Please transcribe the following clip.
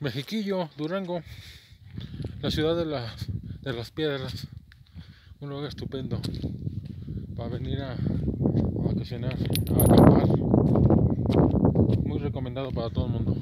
Mexiquillo, Durango, la ciudad de las, de las piedras, un lugar estupendo para venir a, a vacacionar, a acampar. Muy recomendado para todo el mundo.